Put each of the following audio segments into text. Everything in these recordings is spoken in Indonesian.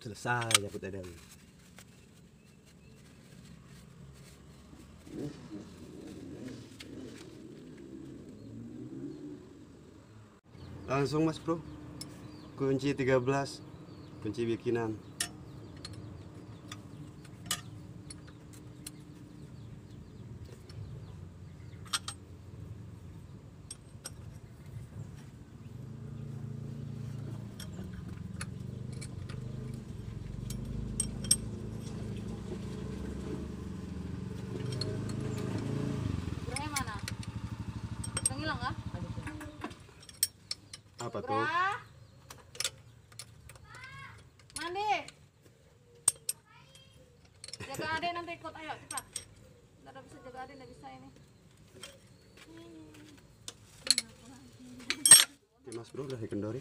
selesai jabut adam langsung mas bro. Kunci 13 kunci bikinan apa tuh. Mandi. Jaga adek nanti ikut ayo cepat. Nggak ada bisa jaga adek nggak bisa ini. Mas bro udah kendori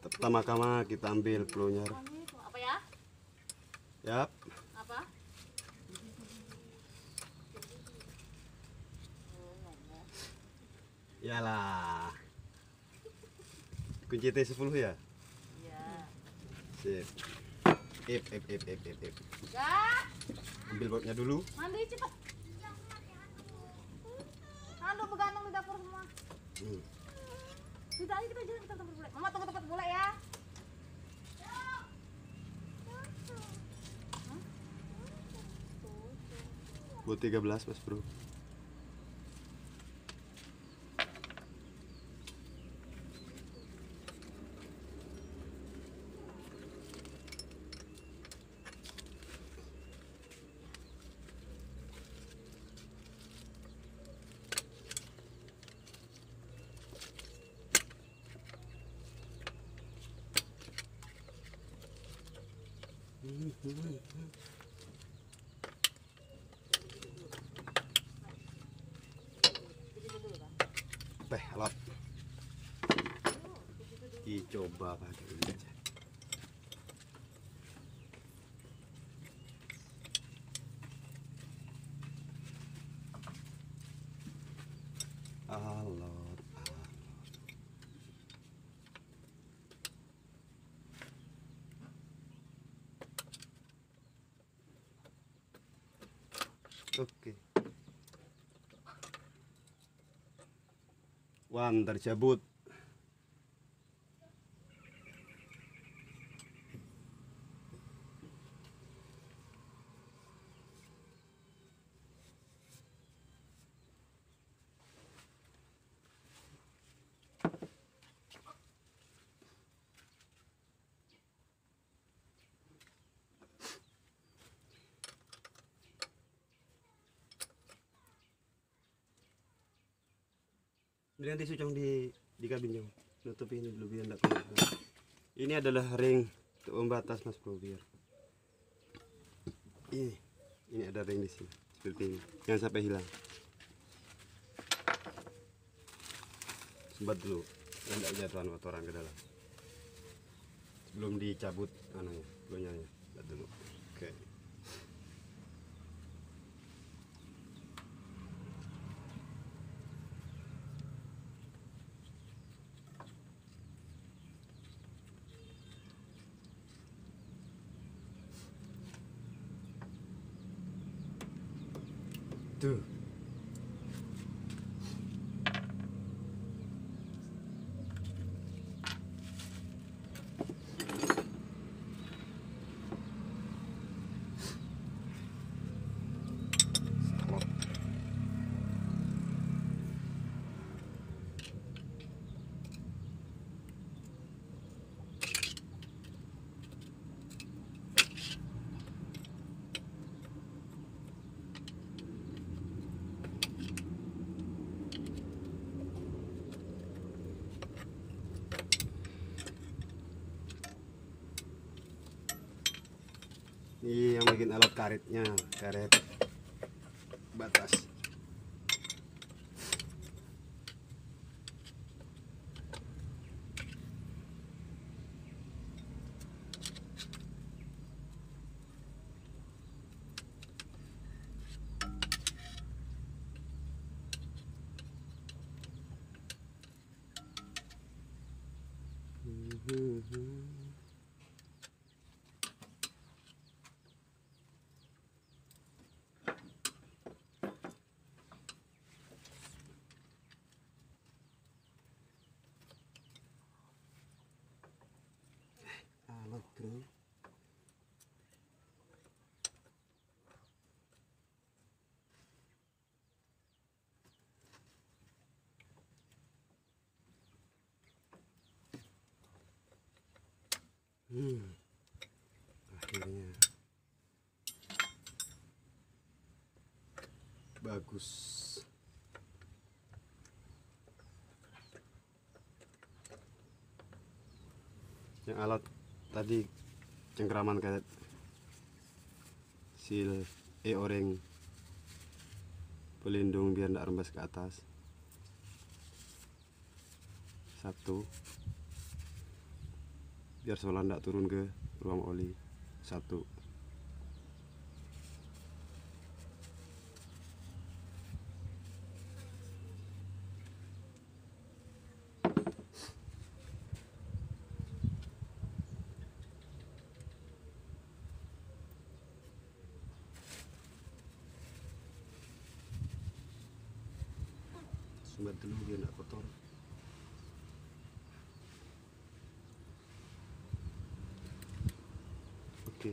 pertama-tama kita ambil pelunya Apa ya? yap Apa? Yalah. Kunci T10 ya? Iya. Sip. Ip, ip, ip, ip, ip, ip. Ambil botnya dulu. Mandi cepat. Aduh begantung di dapur semua. Hmm. Tidak ayo kita jalan kita tempat bule. Mama tunggu tempat bule ya. Bot 13 mas bro. Teh alot. Dicoba pakai ini aja. Alot. alot. Oke. Wan tercabut. Beli tisu cong di di kabin cong. Nutup ini dulu biar enggak kena. Ini adalah ring untuk membatas mas bro biar. Ini ini ada ring di sini seperti ini. Jangan sampai hilang. Sempat dulu. Tidak jatuhan kotoran ke dalam. Sebelum dicabut anunya. Sempat dulu. Oke. Tuh. 드 Bikin alat karetnya, karet batas. Hmm. Alat bro. Hmm. Akhirnya. Bagus. Yang alat tadi cengkraman kayak sil e oreng pelindung biar tidak rembes ke atas satu biar solar tidak turun ke ruang oli. Satu. Sumbat dulu biar tidak kotor oke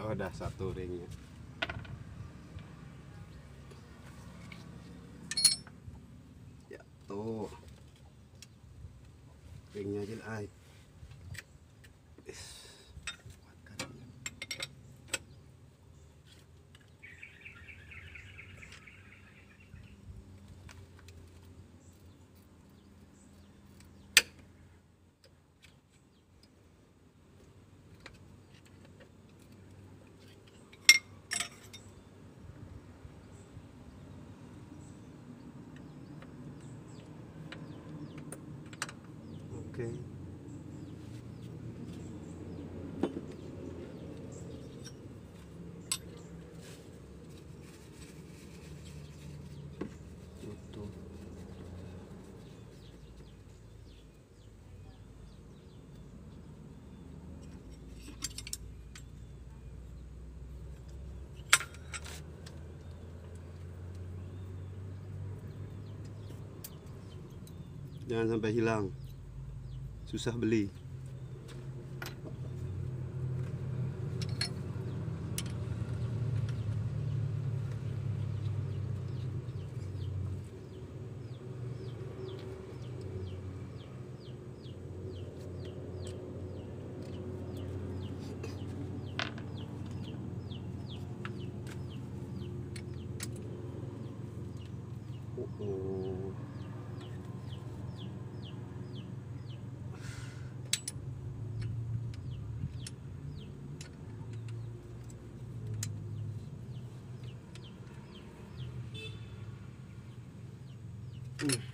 hmm, jatuh dah satu ringnya. Jatuh ringnya aja Is, kuatkan dia. Oke. Tutup. Jangan sampai hilang. Susah beli. Oh, oh.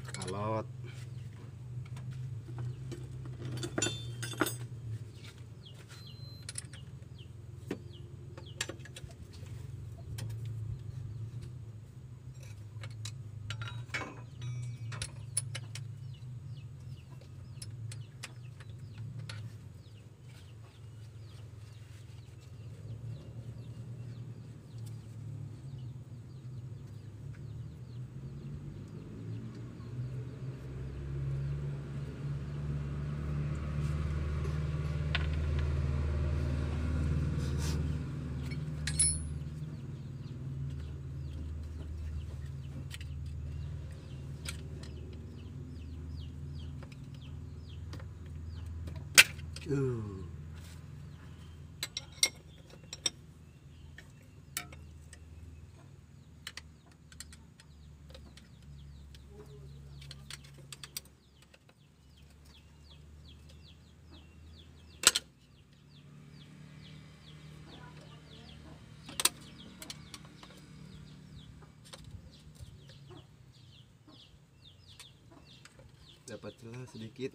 Sedikit.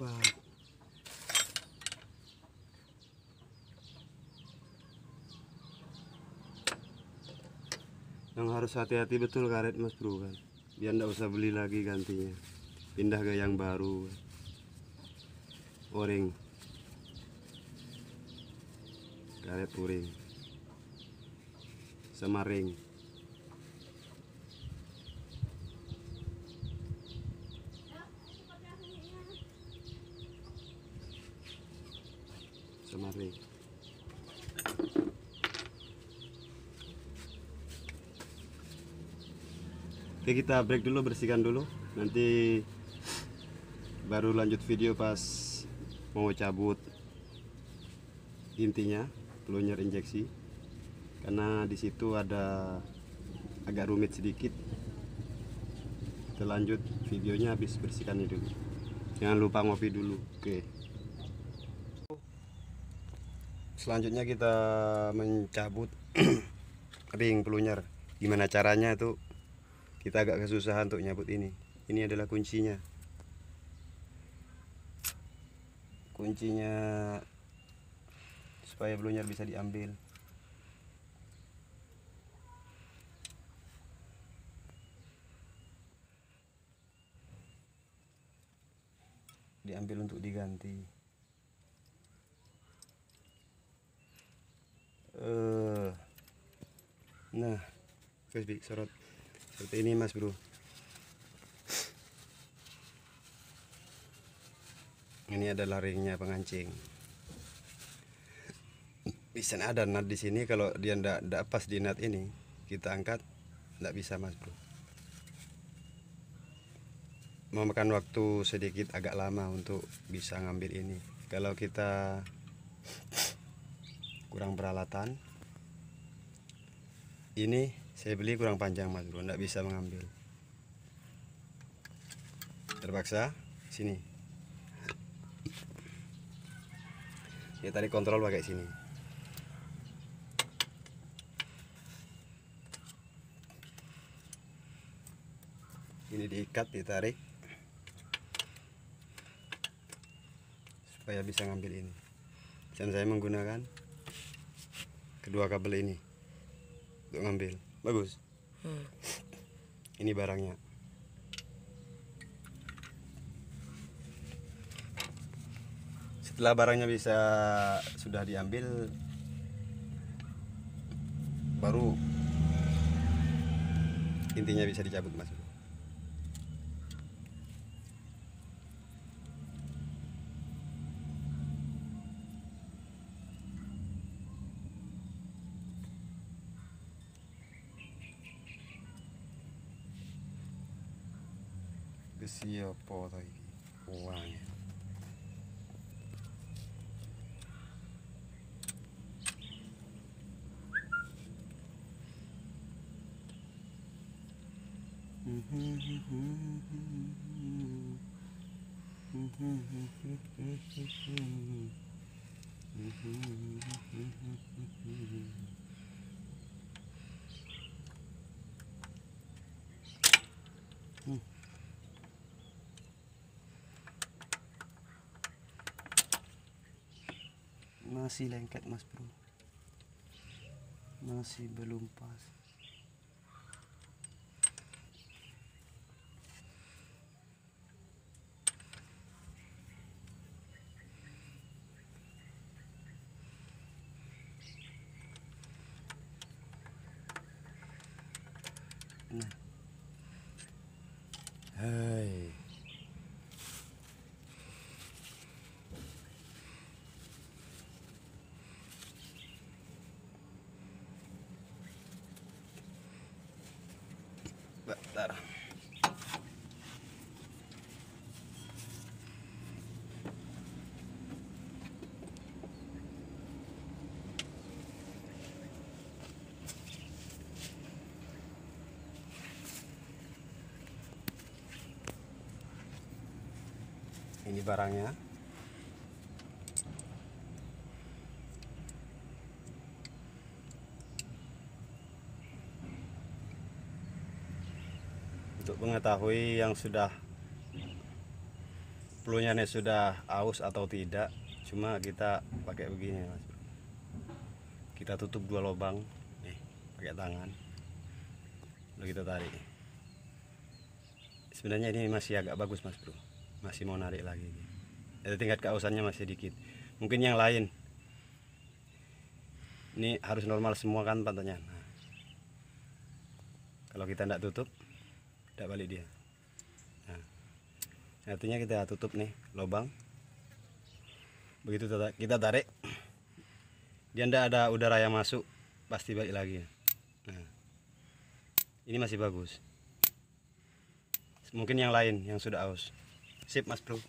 Dapat yang harus hati-hati betul karet mas bro kan? Biar ndak usah beli lagi gantinya. Pindah ke yang baru o-ring karet o-ring sama ring Oke kita break dulu bersihkan dulu. Nanti baru lanjut video pas mau cabut intinya pelunyar injeksi. Karena di situ ada agak rumit sedikit. Kita lanjut videonya habis bersihkan ini dulu. Jangan lupa ngopi dulu. Oke selanjutnya kita mencabut ring pelunyar gimana caranya itu? Kita agak kesusahan untuk nyabut ini. Ini adalah kuncinya. Kuncinya supaya pelunyar bisa diambil. Diambil untuk diganti eh nah Facebook sorot. Seperti ini mas bro. Ini adalah ringnya pengancing bisa ada nut di sini kalau dia ndak ndak pas di nut ini. Kita angkat ndak bisa mas bro. Memakan waktu sedikit agak lama untuk bisa ngambil ini. Kalau kita kurang peralatan. Ini saya beli kurang panjang mas bro. Ndak bisa mengambil. Terpaksa sini. Ya tadi kontrol pakai sini. Ini diikat ditarik. Supaya bisa ngambil ini. Dan saya menggunakan kedua kabel ini untuk ngambil. Bagus. Ini barangnya. Setelah barangnya bisa sudah diambil baru intinya bisa dicabut mas parecia pó daí, colônia. Mm-hmm. Masih lengket mas bro. Masih belum pas sebentar. Ini barangnya. Mengetahui yang sudah pelunya sudah aus atau tidak cuma kita pakai begini kita tutup dua lubang nih pakai tangan. Lalu kita tarik. Sebenarnya ini masih agak bagus mas bro. Masih mau narik lagi. Jadi tingkat keausannya masih dikit. Mungkin yang lain. Ini harus normal semua kan pantatnya nah, kalau kita tidak tutup tidak balik dia. Nah, artinya kita tutup nih lubang. Begitu kita- tarik dia tidak ada udara yang masuk pasti balik lagi. Nah, ini masih bagus. Mungkin yang lain yang sudah aus. Sip mas bro.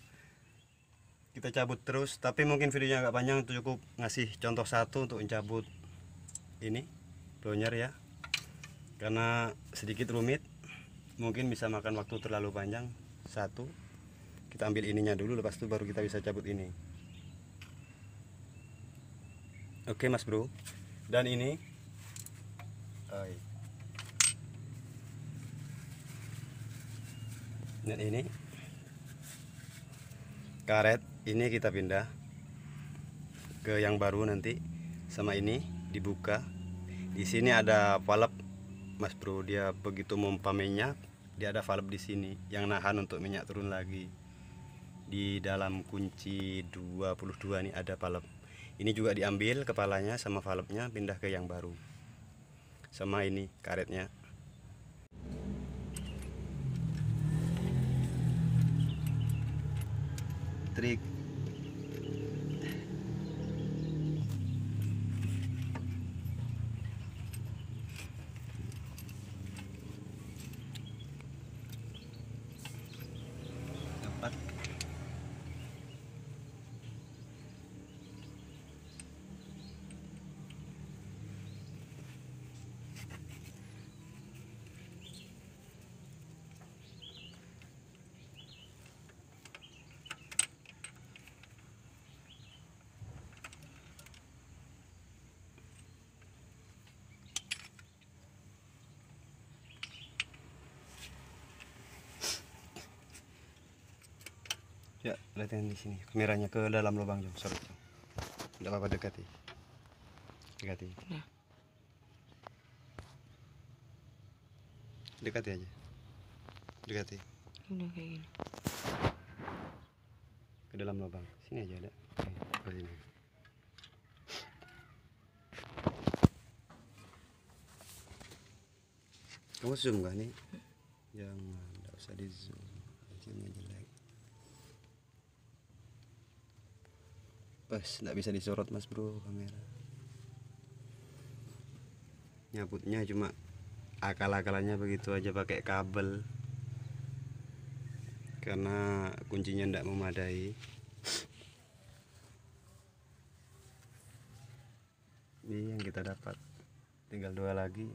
Kita cabut terus tapi mungkin videonya agak panjang cukup ngasih contoh satu untuk mencabut ini blower ya. Karena sedikit rumit mungkin bisa makan waktu terlalu panjang. Satu kita ambil ininya dulu lepas itu baru kita bisa cabut ini. Oke mas bro. Dan ini dan ini karet ini kita pindah ke yang baru nanti sama ini dibuka. Di sini ada valve mas bro. Dia begitu memompa minyak dia ada valve di sini yang nahan untuk minyak turun lagi. Di dalam kunci 22 ini ada valve. Ini juga diambil kepalanya sama valve-nya pindah ke yang baru. Sama ini karetnya. Trik dapat Ya, latihan di sini. Kameranya ke dalam lubang jom, sorot. Tidak apa-apa dekati. Dekati. Ya. Dekati aja. Dekati Udah kayak gini. ke dalam lubang. Sini aja ada. Oke, ke sini. Kamu zoom gak nih? Jangan, tidak usah di zoom. Zoomnya jelek. Pas, tidak bisa disorot mas bro kamera. Nyabutnya cuma akal-akalannya begitu aja pakai kabel. Karena kuncinya tidak memadai. Ini yang kita dapat. Tinggal dua lagi.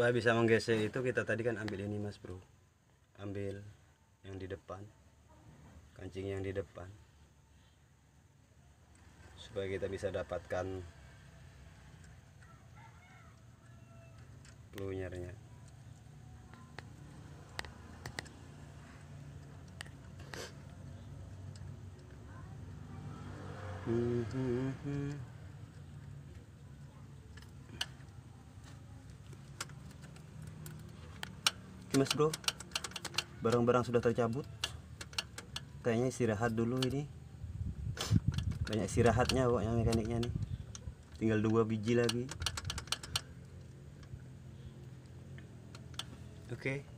Supaya bisa menggeser itu kita tadi kan ambil ini mas bro. Ambil yang di depan. Kancing yang di depan. Supaya kita bisa dapatkan plunyernya Hmm, hmm, hmm. Oke, Mas bro barang-barang sudah tercabut. Kayaknya istirahat dulu ini. Banyak istirahatnya pokoknya mekaniknya nih. Tinggal dua biji lagi. Oke